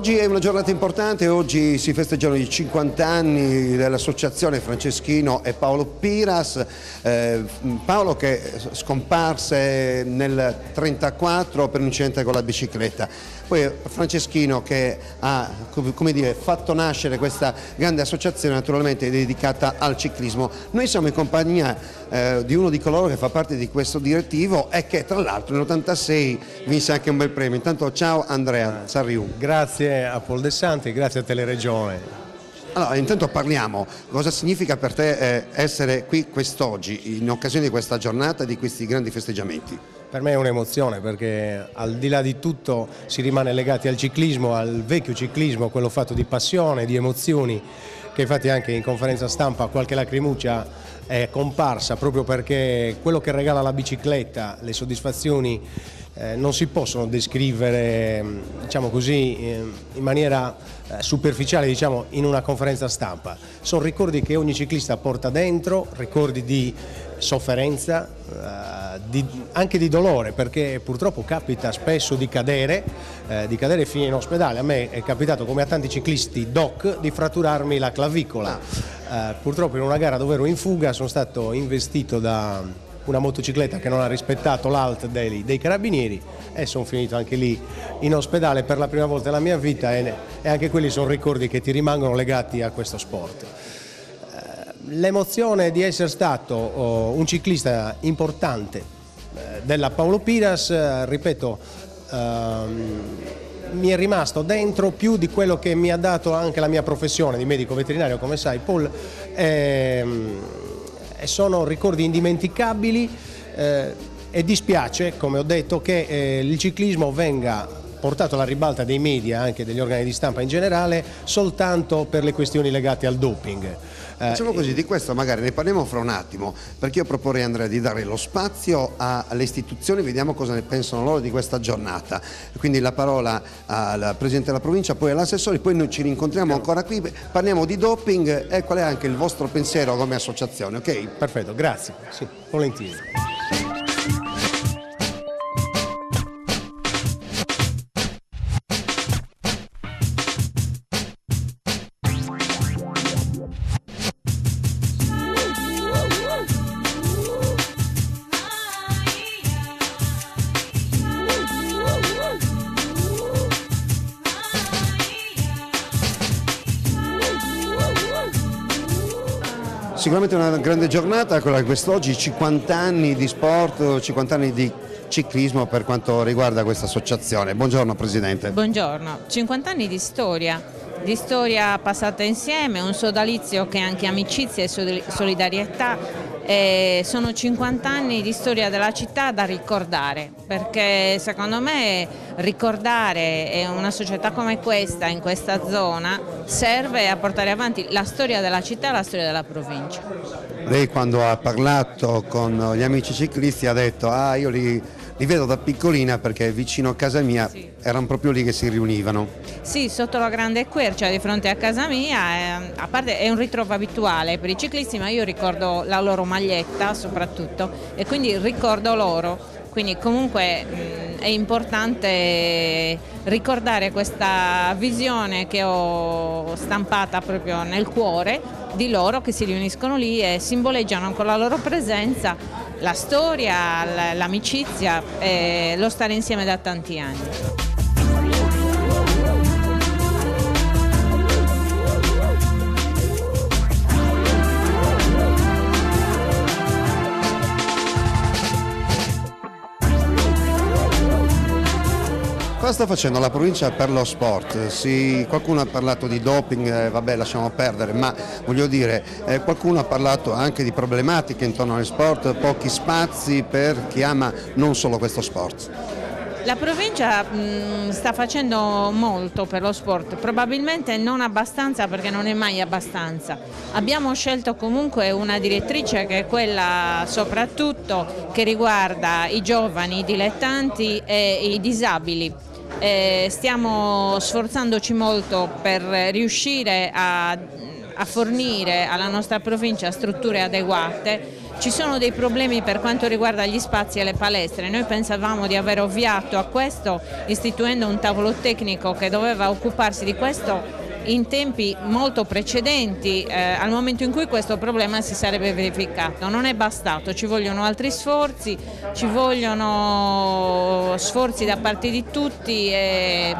Oggi è una giornata importante, oggi si festeggiano i 50 anni dell'associazione Franceschino e Paolo Piras, eh, Paolo che scomparse nel 1934 per un incidente con la bicicletta, poi Franceschino che ha dire, fatto nascere questa grande associazione naturalmente dedicata al ciclismo. Noi siamo in compagnia eh, di uno di coloro che fa parte di questo direttivo e che tra l'altro nell'86 vinse anche un bel premio. Intanto ciao Andrea Sarriu. Grazie a Paul De Santi, grazie a Teleregione. Allora, intanto parliamo, cosa significa per te eh, essere qui quest'oggi in occasione di questa giornata e di questi grandi festeggiamenti? Per me è un'emozione perché al di là di tutto si rimane legati al ciclismo, al vecchio ciclismo, quello fatto di passione, di emozioni, che infatti anche in conferenza stampa qualche lacrimuccia è comparsa proprio perché quello che regala la bicicletta, le soddisfazioni eh, non si possono descrivere diciamo così, eh, in maniera eh, superficiale diciamo, in una conferenza stampa. Sono ricordi che ogni ciclista porta dentro, ricordi di sofferenza, di, anche di dolore, perché purtroppo capita spesso di cadere, eh, di cadere finire in ospedale. A me è capitato, come a tanti ciclisti doc, di fratturarmi la clavicola. Purtroppo in una gara dove ero in fuga sono stato investito da una motocicletta che non ha rispettato l'alt dei, dei, carabinieri e sono finito anche lì in ospedale per la prima volta nella mia vita e, e anche quelli sono ricordi che ti rimangono legati a questo sport. Eh, l'emozione di essere stato oh, un ciclista importante eh, della Paolo Piras, eh, ripeto, ehm, mi è rimasto dentro più di quello che mi ha dato anche la mia professione di medico veterinario, come sai Paul. Ehm, sono ricordi indimenticabili eh, e dispiace, come ho detto, che eh, il ciclismo venga portato alla ribalta dei media, anche degli organi di stampa in generale, soltanto per le questioni legate al doping. Eh, diciamo così, di questo magari ne parliamo fra un attimo, perché io proporrei Andrea di dare lo spazio alle istituzioni, vediamo cosa ne pensano loro di questa giornata. Quindi la parola al Presidente della provincia, poi all'assessore, poi noi ci rincontriamo ancora qui, parliamo di doping e qual è anche il vostro pensiero come associazione, ok? Perfetto, grazie, sì, volentieri. Sicuramente una grande giornata, quella di quest'oggi, 50 anni di sport, 50 anni di ciclismo per quanto riguarda questa associazione. Buongiorno Presidente. Buongiorno, 50 anni di storia, di storia passata insieme, un sodalizio che è anche amicizia e solidarietà e sono 50 anni di storia della città da ricordare perché secondo me ricordare una società come questa in questa zona serve a portare avanti la storia della città e la storia della provincia. Lei quando ha parlato con gli amici ciclisti ha detto ah io li li vedo da piccolina perché vicino a casa mia sì. erano proprio lì che si riunivano. Sì, sotto la grande quercia di fronte a casa mia, eh, a parte è un ritrovo abituale per i ciclisti, ma io ricordo la loro maglietta soprattutto e quindi ricordo loro. Quindi comunque mh, è importante ricordare questa visione che ho stampata proprio nel cuore di loro che si riuniscono lì e simboleggiano con la loro presenza la storia, l'amicizia e lo stare insieme da tanti anni. Cosa sta facendo la provincia per lo sport? Si, qualcuno ha parlato di doping, eh, vabbè lasciamo perdere, ma voglio dire, eh, qualcuno ha parlato anche di problematiche intorno allo sport, pochi spazi per chi ama non solo questo sport. La provincia mh, sta facendo molto per lo sport, probabilmente non abbastanza perché non è mai abbastanza. Abbiamo scelto comunque una direttrice che è quella soprattutto che riguarda i giovani, i dilettanti e i disabili eh, stiamo sforzandoci molto per riuscire a, a fornire alla nostra provincia strutture adeguate. Ci sono dei problemi per quanto riguarda gli spazi e le palestre, noi pensavamo di aver ovviato a questo istituendo un tavolo tecnico che doveva occuparsi di questo in tempi molto precedenti eh, al momento in cui questo problema si sarebbe verificato. Non è bastato, ci vogliono altri sforzi, ci vogliono sforzi da parte di tutti e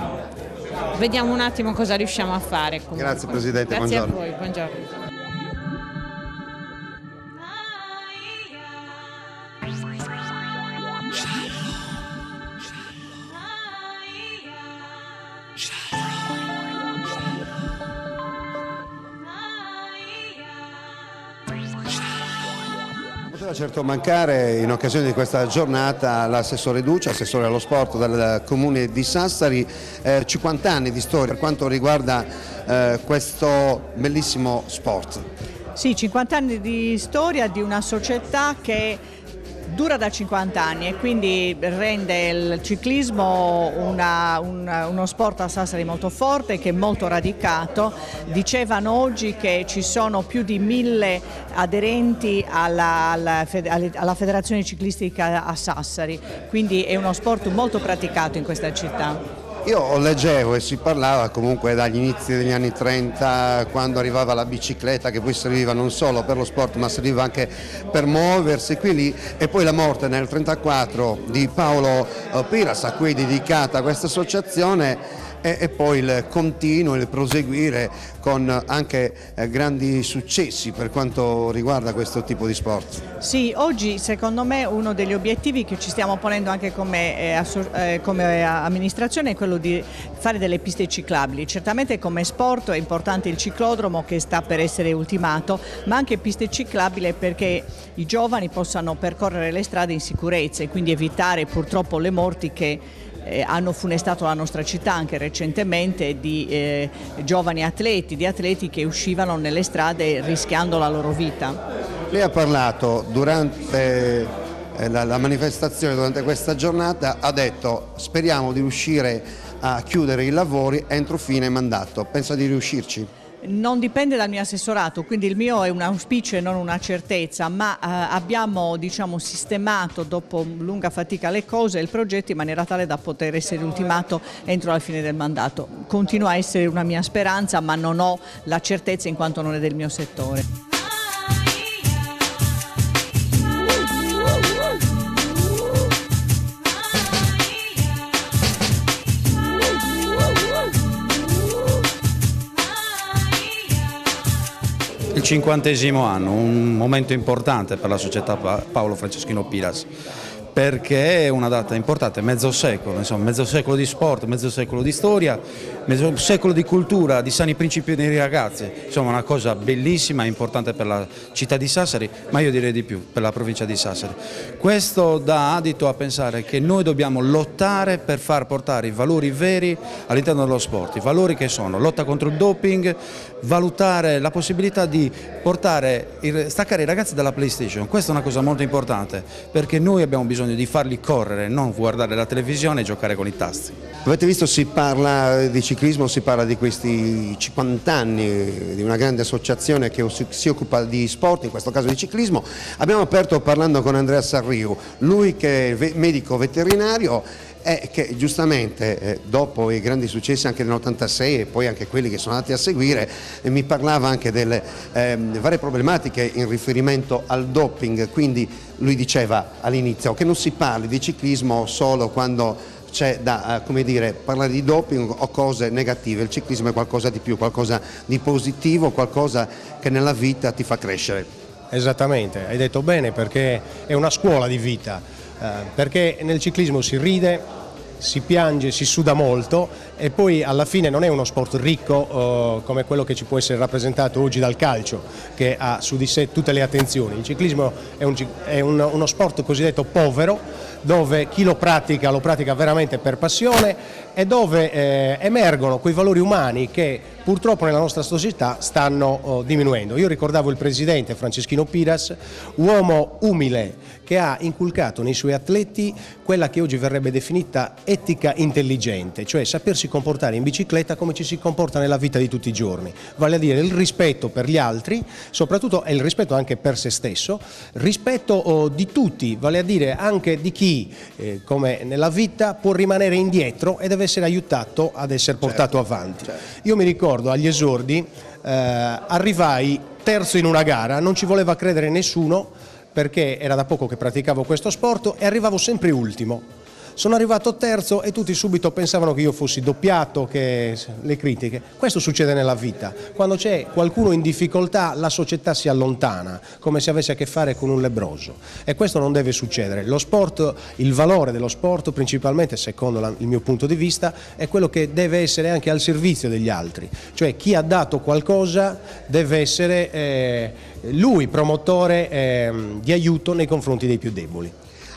vediamo un attimo cosa riusciamo a fare. Comunque. Grazie Presidente, Grazie buongiorno. a voi, buongiorno. Poteva certo mancare in occasione di questa giornata l'assessore Duce, assessore allo sport del comune di Sassari, eh, 50 anni di storia per quanto riguarda eh, questo bellissimo sport. Sì, 50 anni di storia di una società che dura da 50 anni e quindi rende il ciclismo una, un, uno sport a Sassari molto forte che è molto radicato. Dicevano oggi che ci sono più di mille aderenti alla, alla, alla Federazione Ciclistica a Sassari, quindi è uno sport molto praticato in questa città. Io leggevo e si parlava comunque dagli inizi degli anni 30 quando arrivava la bicicletta che poi serviva non solo per lo sport ma serviva anche per muoversi. Quindi, e poi la morte nel 1934 di Paolo eh, Piras a cui è dedicata questa associazione e, e poi il continuo, il proseguire con anche eh, grandi successi per quanto riguarda questo tipo di sport. Sì, oggi secondo me uno degli obiettivi che ci stiamo ponendo anche come, eh, eh, come amministrazione è quello di fare delle piste ciclabili. Certamente come sport è importante il ciclodromo che sta per essere ultimato, ma anche piste ciclabili perché i giovani possano percorrere le strade in sicurezza e quindi evitare purtroppo le morti che eh, hanno funestato la nostra città anche recentemente di eh, giovani atleti, di atleti che uscivano nelle strade rischiando la loro vita. Lei ha parlato durante eh, la, la manifestazione, durante questa giornata, ha detto speriamo di riuscire a chiudere i lavori entro fine mandato, pensa di riuscirci? Non dipende dal mio assessorato, quindi il mio è un auspicio e non una certezza, ma eh, abbiamo diciamo, sistemato dopo lunga fatica le cose e il progetto in maniera tale da poter essere ultimato entro la fine del mandato. Continua a essere una mia speranza, ma non ho la certezza in quanto non è del mio settore. Cinquantesimo anno, un momento importante per la società Paolo Franceschino Piras perché è una data importante, mezzo secolo, insomma, mezzo secolo di sport, mezzo secolo di storia, mezzo secolo di cultura, di sani principi dei ragazzi, insomma una cosa bellissima e importante per la città di Sassari, ma io direi di più, per la provincia di Sassari. Questo dà adito a pensare che noi dobbiamo lottare per far portare i valori veri all'interno dello sport, i valori che sono lotta contro il doping, valutare la possibilità di portare, staccare i ragazzi dalla PlayStation, questa è una cosa molto importante perché noi abbiamo bisogno bisogno di farli correre, non guardare la televisione e giocare con i tasti. Avete visto si parla di ciclismo, si parla di questi 50 anni di una grande associazione che si occupa di sport, in questo caso di ciclismo. Abbiamo aperto parlando con Andrea Sarriu, lui che è medico veterinario è che giustamente eh, dopo i grandi successi anche nell'86 e poi anche quelli che sono andati a seguire eh, mi parlava anche delle eh, varie problematiche in riferimento al doping, quindi lui diceva all'inizio che non si parli di ciclismo solo quando c'è da eh, dire, parlare di doping o cose negative, il ciclismo è qualcosa di più, qualcosa di positivo, qualcosa che nella vita ti fa crescere. Esattamente, hai detto bene perché è una scuola di vita, perché nel ciclismo si ride, si piange, si suda molto e poi alla fine non è uno sport ricco eh, come quello che ci può essere rappresentato oggi dal calcio che ha su di sé tutte le attenzioni. Il ciclismo è, un, è un, uno sport cosiddetto povero dove chi lo pratica lo pratica veramente per passione e dove eh, emergono quei valori umani che purtroppo nella nostra società stanno oh, diminuendo. Io ricordavo il presidente Franceschino Piras, uomo umile che ha inculcato nei suoi atleti quella che oggi verrebbe definita etica intelligente, cioè sapersi comportare in bicicletta come ci si comporta nella vita di tutti i giorni, vale a dire il rispetto per gli altri, soprattutto è il rispetto anche per se stesso, rispetto oh, di tutti, vale a dire anche di chi, eh, come nella vita, può rimanere indietro e deve essere aiutato ad essere portato certo, avanti. Certo. Io mi ricordo agli esordi eh, arrivai terzo in una gara, non ci voleva credere nessuno perché era da poco che praticavo questo sport e arrivavo sempre ultimo. Sono arrivato terzo e tutti subito pensavano che io fossi doppiato, che le critiche. Questo succede nella vita. Quando c'è qualcuno in difficoltà la società si allontana, come se avesse a che fare con un lebroso. E questo non deve succedere. Lo sport, il valore dello sport, principalmente secondo la, il mio punto di vista, è quello che deve essere anche al servizio degli altri. Cioè chi ha dato qualcosa deve essere eh, lui promotore eh, di aiuto nei confronti dei più deboli.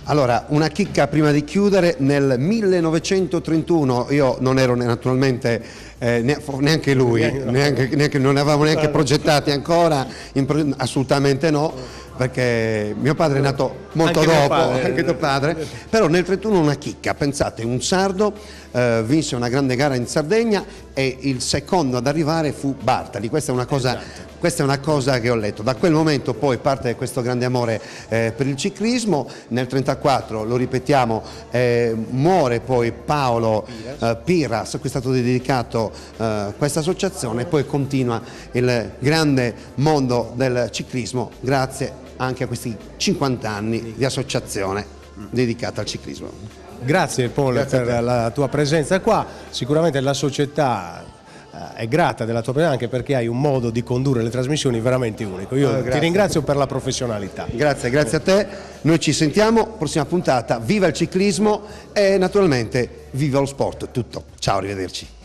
Allora, una chicca prima di chiudere, nel 1931 io non ero naturalmente eh, neanche lui, neanche, neanche, non avevamo neanche progettati ancora, assolutamente no, perché mio padre è nato molto anche dopo, anche tuo padre, però nel 31 una chicca, pensate, un sardo eh, vinse una grande gara in Sardegna e il secondo ad arrivare fu Bartali, questa è una cosa esatto. Questa è una cosa che ho letto. Da quel momento poi parte questo grande amore eh, per il ciclismo. Nel 1934, lo ripetiamo, eh, muore poi Paolo eh, Piras, a cui è stato dedicato eh, questa associazione e poi continua il grande mondo del ciclismo grazie anche a questi 50 anni di associazione dedicata al ciclismo. Grazie Paul Grazie per la tua presenza qua, sicuramente la società eh, è grata della tua presenza anche perché hai un modo di condurre le trasmissioni veramente unico. Io oh, ti ringrazio per la professionalità. Grazie, grazie a te. Noi ci sentiamo, prossima puntata, viva il ciclismo e naturalmente viva lo sport, tutto. Ciao, arrivederci.